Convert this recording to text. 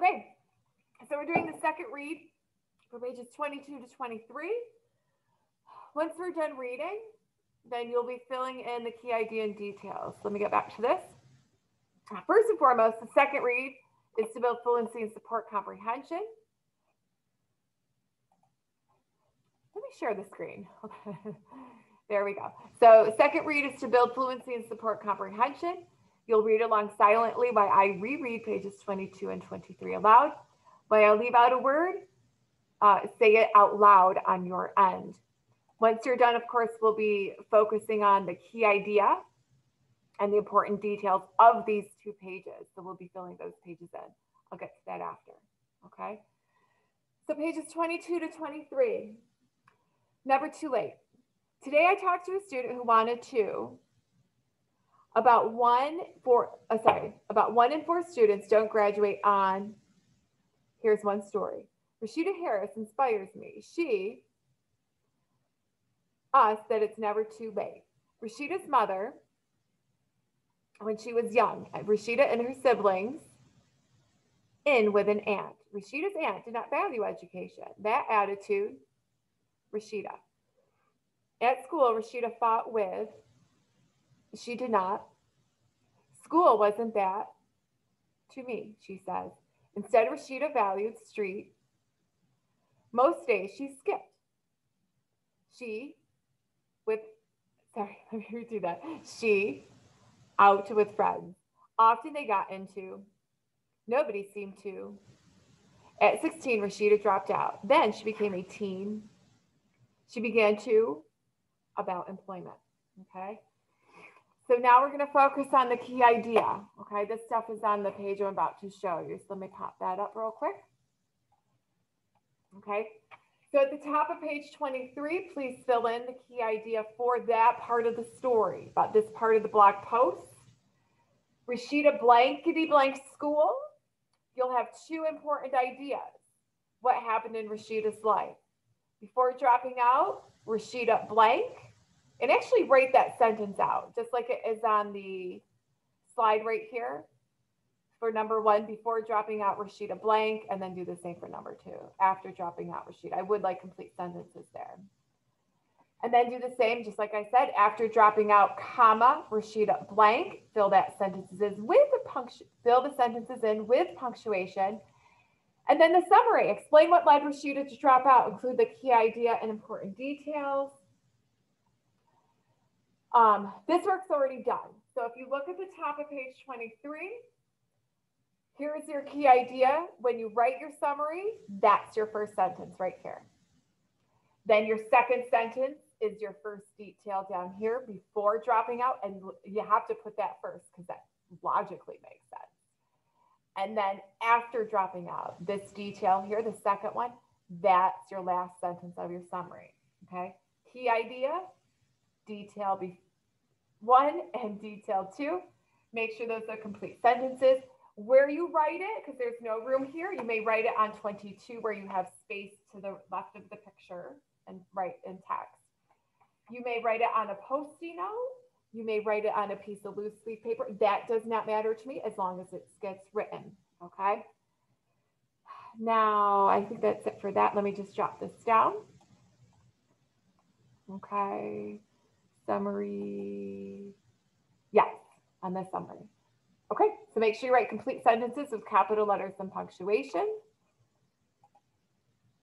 Okay, so we're doing the second read for pages 22 to 23. Once we're done reading, then you'll be filling in the key idea and details. Let me get back to this. First and foremost, the second read is to build fluency and support comprehension. Let me share the screen. there we go. So second read is to build fluency and support comprehension. You'll read along silently while I reread pages 22 and 23 aloud. When I leave out a word, uh, say it out loud on your end. Once you're done, of course, we'll be focusing on the key idea and the important details of these two pages. So we'll be filling those pages in. I'll get to that after, okay? So pages 22 to 23, never too late. Today I talked to a student who wanted to about one for uh, sorry about one in four students don't graduate on here's one story. Rashida harris inspires me. She us that it's never too late. Rashida's mother when she was young rashida and her siblings in with an aunt. Rashida's aunt did not value education. That attitude rashida. At school rashida fought with she did not. School wasn't that to me, she says. Instead, Rashida valued street. Most days she skipped. She, with, sorry, let me redo that. She, out with friends. Often they got into, nobody seemed to. At 16, Rashida dropped out. Then she became a teen. She began to about employment. Okay. So now we're going to focus on the key idea. Okay, this stuff is on the page I'm about to show you. So let me pop that up real quick. Okay, so at the top of page 23, please fill in the key idea for that part of the story, about this part of the blog post. Rashida blankety blank school. You'll have two important ideas. What happened in Rashida's life? Before dropping out, Rashida blank and actually write that sentence out, just like it is on the slide right here for number one before dropping out Rashida blank, and then do the same for number two after dropping out Rashida. I would like complete sentences there. And then do the same, just like I said, after dropping out comma, Rashida blank, fill that sentences in with the punctu fill the sentences in with punctuation. And then the summary, explain what led Rashida to drop out, include the key idea and important details. Um, this work's already done. So if you look at the top of page 23, here's your key idea. When you write your summary, that's your first sentence right here. Then your second sentence is your first detail down here before dropping out. And you have to put that first because that logically makes sense. And then after dropping out, this detail here, the second one, that's your last sentence of your summary. Okay. Key idea, detail be one and detail two. Make sure those are complete sentences. Where you write it, because there's no room here, you may write it on 22 where you have space to the left of the picture and write in text. You may write it on a post-it note. You may write it on a piece of loose leaf paper. That does not matter to me as long as it gets written, okay? Now, I think that's it for that. Let me just jot this down. Okay summary. Yes, on the summary. Okay, so make sure you write complete sentences with capital letters and punctuation.